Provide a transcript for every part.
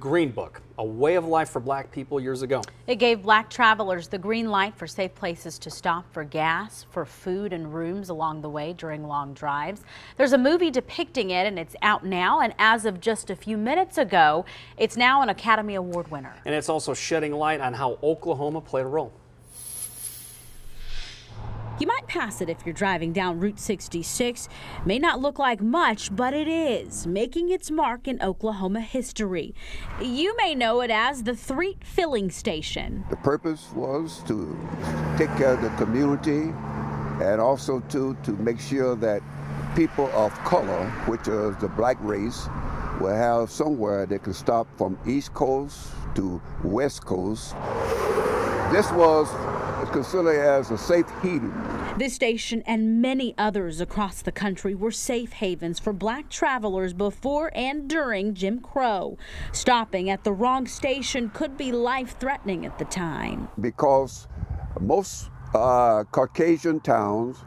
Green Book, a way of life for black people years ago. It gave black travelers the green light for safe places to stop for gas, for food and rooms along the way during long drives. There's a movie depicting it and it's out now and as of just a few minutes ago, it's now an Academy Award winner. And it's also shedding light on how Oklahoma played a role. Pass it if you're driving down Route 66. May not look like much, but it is, making its mark in Oklahoma history. You may know it as the Threatt Filling Station. The purpose was to take care of the community and also to, to make sure that people of color, which is the black race, will have somewhere they can stop from East Coast to West Coast. This was considered as a safe haven. This station and many others across the country were safe havens for black travelers before and during Jim Crow. Stopping at the wrong station could be life threatening at the time. Because most uh, Caucasian towns,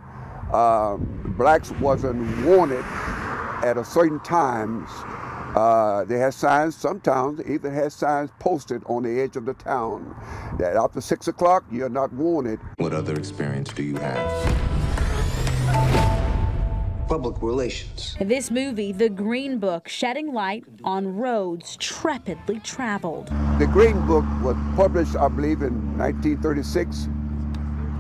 uh, blacks wasn't wanted at a certain times uh, they had signs, some towns even had signs posted on the edge of the town that after six o'clock, you're not wanted. What other experience do you have? Public relations. This movie, The Green Book, shedding light on roads trepidly traveled. The Green Book was published, I believe, in 1936.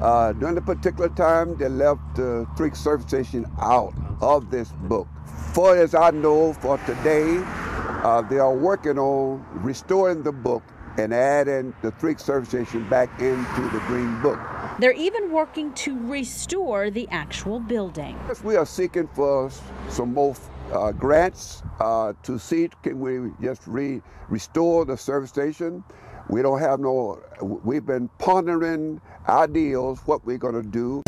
Uh, during the particular time, they left the Threatt Service Station out of this book For as I know, for today, uh, they are working on restoring the book and adding the Threatt Service Station back into the Green Book. They're even working to restore the actual building. We are seeking for some more uh, grants uh, to see can we just re restore the service station. We don't have no, we've been pondering ideals, what we're going to do.